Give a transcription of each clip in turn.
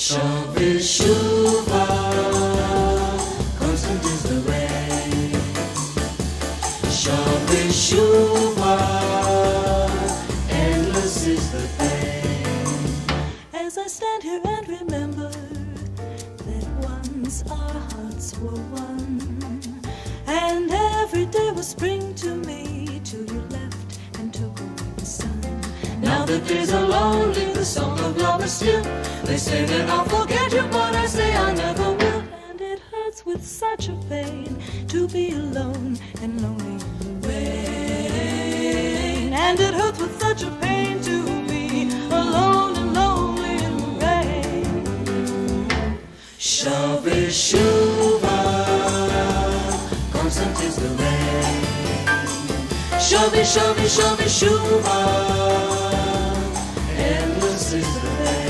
Chove Chuva, constant is the way. Chove Chuva, endless is the pain. As I stand here and remember that once our hearts were one, and every day was spring to me. The days are lonely, the song of love is still. They say that I'll forget you, but I say I never will. And it hurts with such a pain to be alone and lonely in the rain. And it hurts with such a pain to be alone and lonely in the rain. Chove Chuva, constant is the rain. Chove, chove, chove, Chuva, endless is the pain.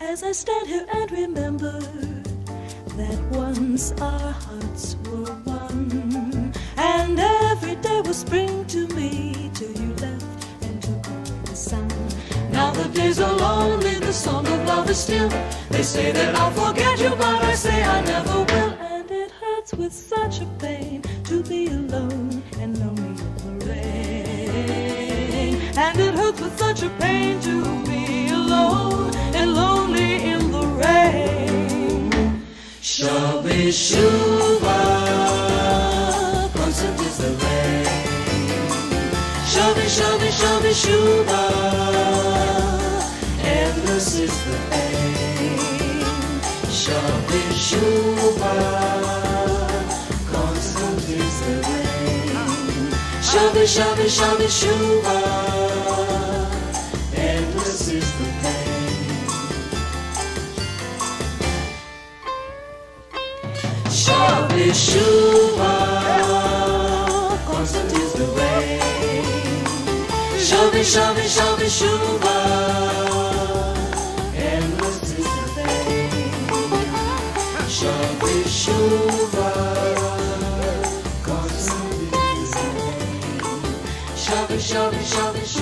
As I stand here and remember that once our hearts were one, and every day was spring to me the days are lonely, the song of love is still. They say that I'll forget you, but I say I never will. And it hurts with such a pain to be alone and lonely in the rain. And it hurts with such a pain to be alone and lonely in the rain. Chove Chuva, constant is the rain. Chove, chove, chove, Chuva, Chove, chove, chove, Chuva, endless is the pain. Chove Chuva, constant is the rain. Chove, chove, chove, Chuva, Chove Chuva, constant is